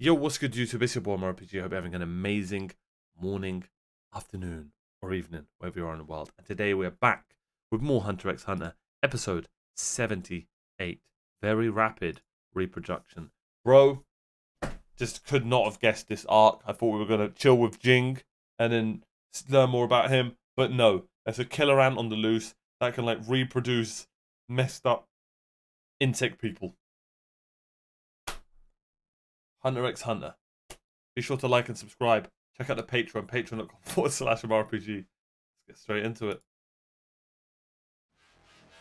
Yo, what's good YouTube? It's your boy RPG. I hope you're having an amazing morning, afternoon, or evening, wherever you are in the world. And today we're back with more Hunter x Hunter, episode 78. Very rapid reproduction. Bro, just could not have guessed this arc. I thought we were going to chill with Jing and then learn more about him. But no, there's a killer ant on the loose that can like reproduce messed up insect people. Hunter x Hunter. Be sure to like and subscribe. Check out the Patreon, patreon.com forward slash RPG. Let's get straight into it.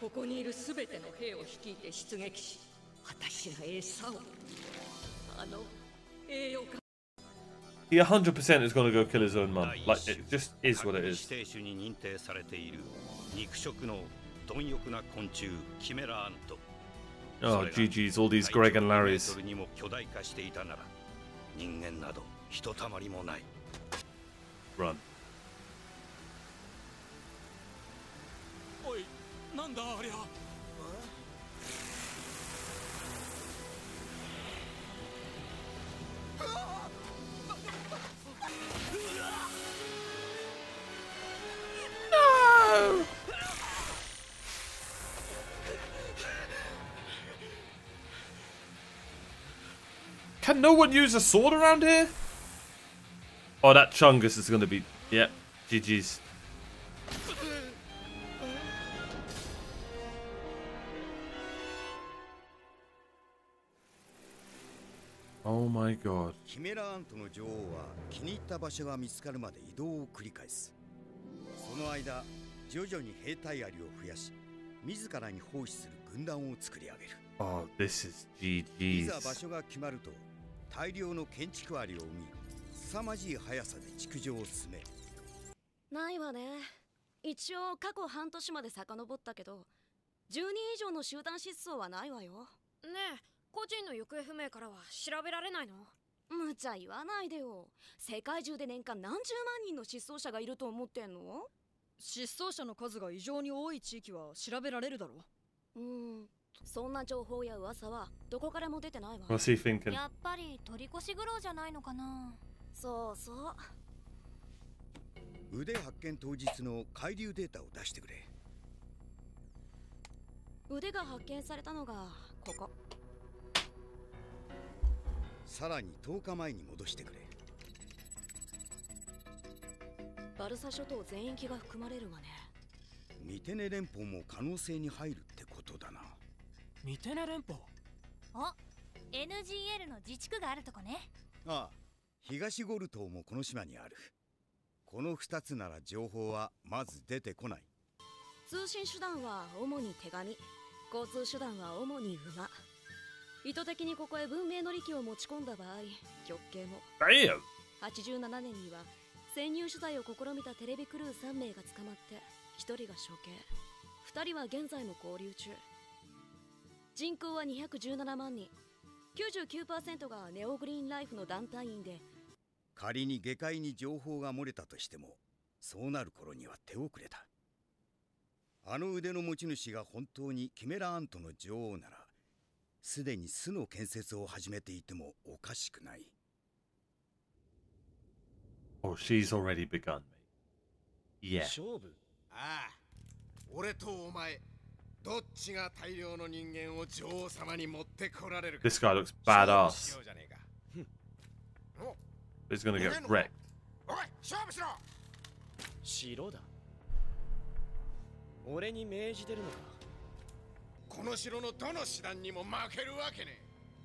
ここにいるすべての兵を率いて出撃し私が餌をあの栄養価 He 100% is going to go kill his own mum. Like, it just is what it 指 is. 定種に認定されている肉食の貪欲な昆虫キメラアント Oh, GG's, all these Greg and Larrys. 体長2メートルにも巨大化していたなら人間などひとたまりもない Run. おいなんだありゃ Can no one use a sword around here? Oh, that Chungus is going to be... Yep, GG's. Oh my god. キメラアントの女王は気に入った場所が見つかるまで移動を繰り返すその間徐々に兵隊ありを増やし自らに奉仕する軍団を作り上げる Oh, this is いざ場 GG's. 所が決まると 大量の建築ありを生み凄まじい速さで築城を進めるないわね。一応過去半年まで遡ったけど10人以上の集団失踪はないわよ。ねえ個人の行方不明からは調べられないの？無茶言わないでよ。世界中で年間何十万人の失踪者がいると思ってんの？失踪者の数が異常に多い地域は調べられるだろう。ーんそんな情報や噂はどこからも出てないわ。What's he thinking? やっぱり取り越し苦労じゃないのかな。そうそう。腕発見当日の海流データを出してくれ。腕が発見されたのがここ。さらに10日前に戻してくれ。バルサ諸島全域が含まれるわね。ミテネ連邦も可能性に入るミテネ連邦。あ NGL の自治区があるとこね。ああ東ゴル島もこの島にある。この2つなら情報はまず出てこない。通信手段は主に手紙。交通手段は主に馬。意図的にここへ文明の利器を持ち込んだ場合極刑も。Damn! 87年には潜入取材を試みたテレビクルー3名が捕まって1人が処刑。2人は現在も交留中人口は217万人。99%がネオグリーンライフの団体員で。仮に下界に情報が漏れたとしてもそうなる頃には手遅れだ。あの腕の持ち主が本当にキメラアントの女王ならすでに巣の建設を始めていてもおかしくない。Oh, she's already begun, mate. Yeah. 勝負？ああ。俺とお前どっちが大量の人間を女王様に持ってこられるか。This guy looks badass. He's gonna get wrecked. おい勝負しろ城だ。俺に命じてるのか。この城のどの師団にも負けるわけね。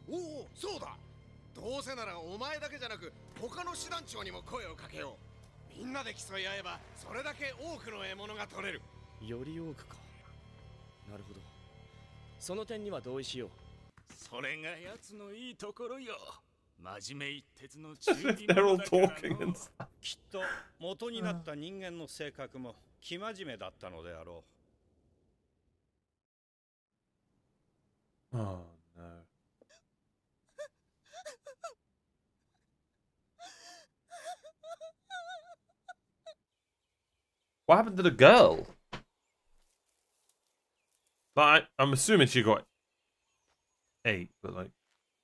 えおおそうだ。どうせならお前だけじゃなく他の師団長にも声をかけよう。みんなで競い合えばそれだけ多くの獲物が取れる。より多くかなるほどその点には同意しようそれが奴のいいところよ真面目一徹の中 They're all talking and stuff. きっと元になった人間の性格も生真面目だったのであろ Oh no. What happened to the girl? Like, I, I'm assuming she got eight, but like,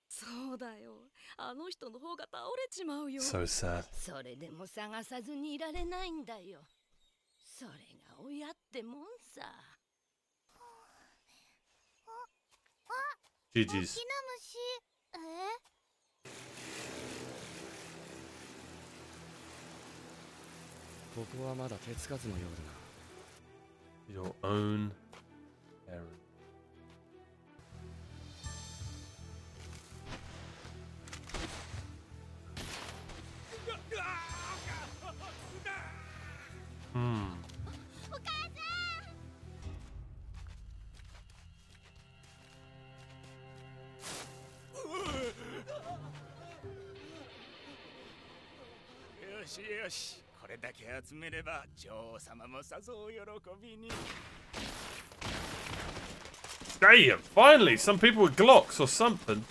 そうだよ。あの人の方が倒れちまうよ。So sad. それでも探さずにいられないんだよ。それが親ってもんさ。GG's. 虫。え？ここはまだ手つかずのようだな。Your own errand. Hmm. よしよしこれだけ集めれば女王様もさぞお喜びに Damn! Finally, some people with Glocks or something.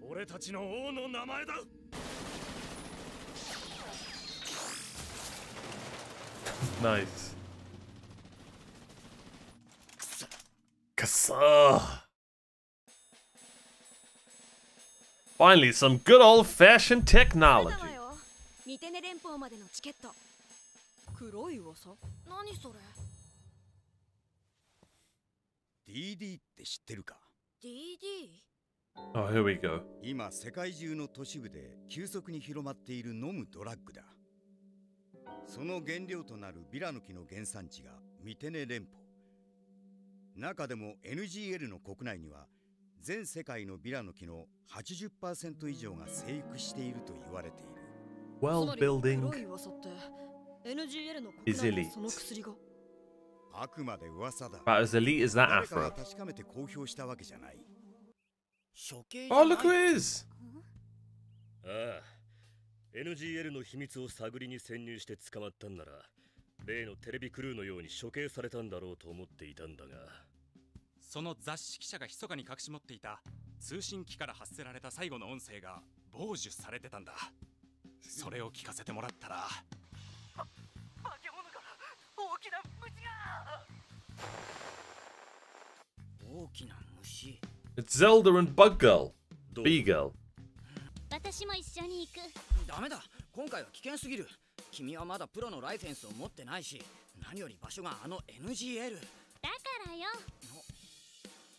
俺たちの王の名前だ Nice. Kassa. Finally, some good old-fashioned これ technology. だわよミテネ連邦までのチケット黒い噂何それ DD って知ってるか？DD? Oh, here we go. 今世界中の都市部で急速に広まっている飲むドラッグだその原料となるビラの木の原産地がミテネ連邦中でも NGL の国内には全世界のビラの木の80%以上が生育していると言われている黒 building is 国内 elite. あくまで噂だ。About as elite as that afro. 確かめて公表したわけじゃない。処刑 Oh, look who it is! ああ NGL の秘密を探りに潜入して捕まったんなら例のテレビクルーのように処刑されたんだろうと思っていたんだが。その雑誌記者が密かに隠し持っていた通信機から発せられた最後の音声が傍受されてたんだ。それを聞かせてもらったら。化け物が大きな It's Zelda and Bug Girl. Bee Girl. 私も一緒に行くダメだ今回は危険すぎる君はまだプロのライセンスを持ってないし何より場所があの NGL だからよ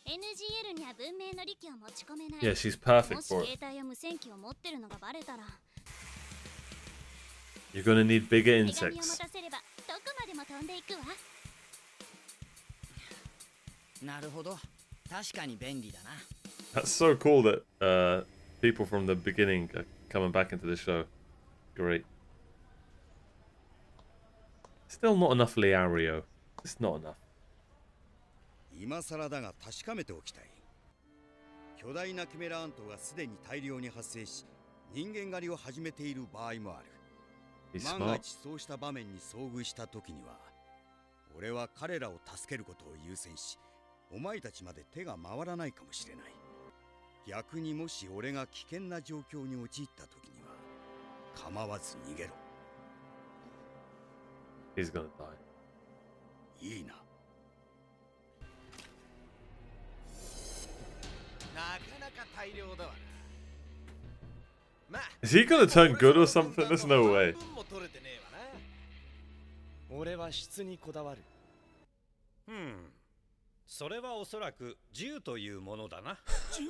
NGL には文明の利器を持ち込めない Yeah, she's perfect もし for 携 it. 帯や無線機を持ってるのがバレたら You're gonna need bigger 手紙を持 insects. たせればどこまでも飛んでいくわ なるほど確かに便利だな That's so cool that uh, people from the beginning are coming back into the show. Great. Still not enough Leario. It's not enough. 今更だが確かめておきたい巨大なキメラアントがすでに大量に発生し人間狩りを始めている場合もある He's 万が smart. 一そうした場面に遭遇した時には俺は彼らを助けることを優先し お前たちまで手が回らないかもしれない逆にもし俺が危険な状況に陥った時には構わず逃げろ He's gonna die. いいななかなか大量だわ Is he gonna turn good or something? There's no way. 俺は質にこだわるうんそれはおそらく銃というものだな銃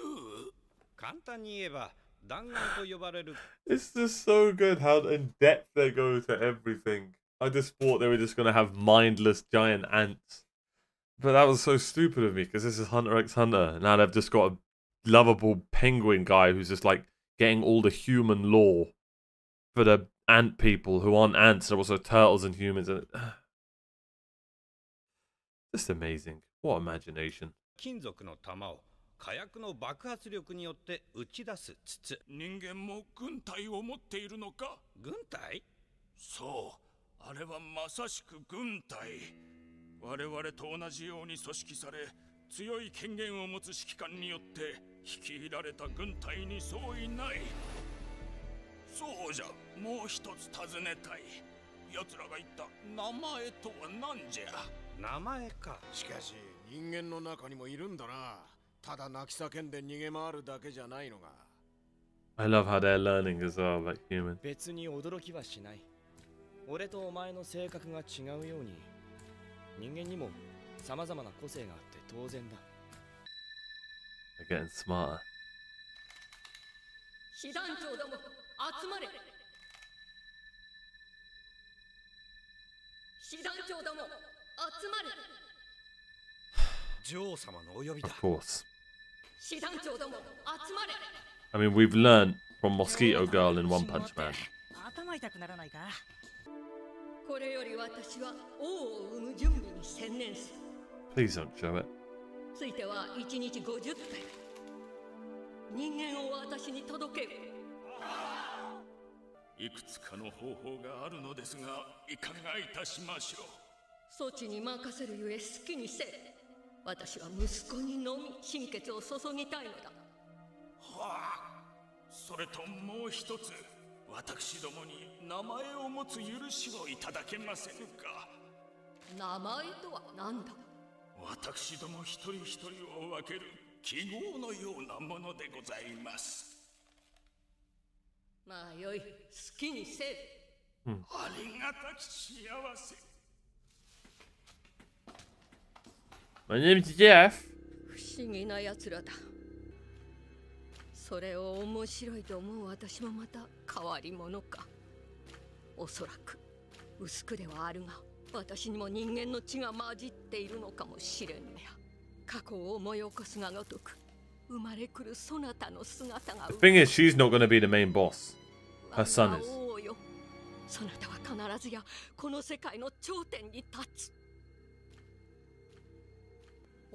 簡単に言えば弾丸と呼ばれる It's just so good how in depth they go to everything. I just thought they were just gonna have mindless giant ants. But that was so stupid of me because this is Hunter x Hunter. Now they've just got a lovable penguin guy who's just like getting all the human lore for the ant people who aren't ants, they're also turtles and humans. And just amazing. What imagination. 金属の弾を火薬の爆発力によって打ち出す筒。人間も軍隊を持っているのか？軍隊？そう。あれはまさしく軍隊。我々と同じように組織され強い権限を持つ指揮官によって率いられた軍隊に相違ない。そうじゃ。もう一つ尋ねたい。奴らが言った名前とは何じゃ？名前か。しかし人間の中にもいるんだな。ただ泣き叫んで逃げ回るだけじゃないのが。I love how they're learning as well, like human. 別に驚きはしない。俺とお前の性格が違うように人間にも様々な個性があって当然だ。They're getting smarter. 師団長ども集まれ。師団長ども集まれ Of course. 師団長ども集まれ I mean, we've learned from Mosquito Girl in One Punch Man. 頭痛くならないかこれより私は王を生む準備に専念する Please don't show it. ついては1日50体人間を私に届けるいくつかの方法があるのですがいかがいたしましょう措置に任せるゆえ好きにせえ 私は息子にのみ心血を注ぎたいのだ。はあそれともう一つ私どもに名前を持つ許しをいただけませぬか？名前とは何だ？私ども一人一人を分ける記号のようなものでございます。まあよい好きにせえありがたき幸せ My name's Jeff. 不思議な奴らだそれを面白いと思う私もまた変わり者かおそらく薄くではあるが私にも人間の血が混じっているのかもしれんねや過去を思い起こすがごとく生まれくるそなたの姿が The thing is, she's not going to be the main boss. Her son is. そなたは必ずやこの世界の頂点に立つ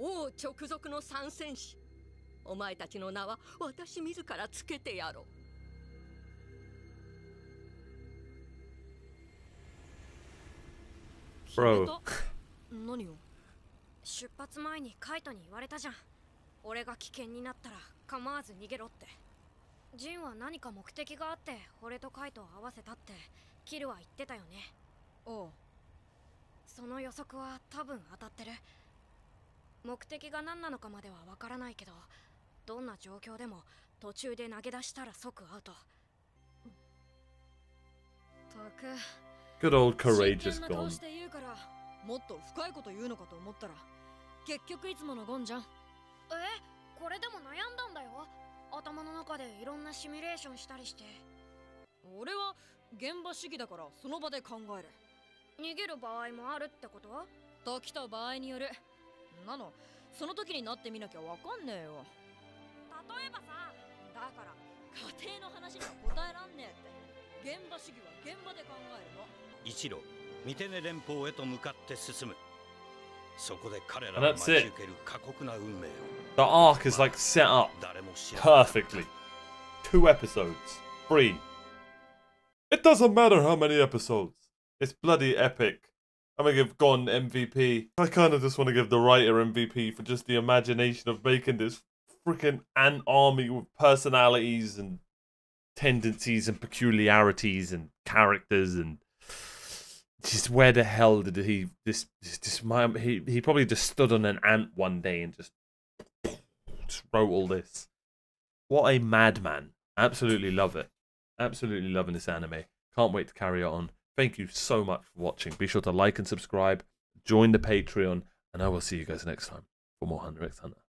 王直属の参戦士。お前たちの名は私自らつけてやろう.何を？出発前にカイトに言われたじゃん。俺が危険になったら構わず逃げろって。ジンは何か目的があって俺とカイトを合わせたってキルは言ってたよね。おう。その予測は多分当たってる目的が何なのかまではわからないけどどんな状況でも途中で投げ出したら即アウト。たく Good old courageous Gon. して言うからもっと深いこと言うのかと思ったら結局いつものゴンじゃん。え？これでも悩んだんだよ？頭の中でいろんなシミュレーションしたりして。俺は現場主義だからその場で考える。逃げる場合もあるってこと？時と場合によるなのその時になってみなきゃわかんねえよ例えばさだから家庭の話には答えらんねえって現場主義は現場で考えるの一路ミテネ連邦へと向かって進むそこで彼ら And が that's 待ち it. 受ける過酷な運命を The arc is like set up 誰も知らなかった perfectly. Two episodes. Three. It doesn't matter how many episodes. It's bloody epic. I'm gonna give Gon MVP. I kind of just want to give the writer MVP for just the imagination of making this freaking ant army with personalities and tendencies and peculiarities and characters and just where the hell did he this this, this my, he he probably just stood on an ant one day and just just wrote all this. What a madman. Absolutely love it. Absolutely loving this anime. Can't wait to carry it on. Thank you so much for watching. Be sure to like and subscribe, join the Patreon, and I will see you guys next time for more Hunter x Hunter.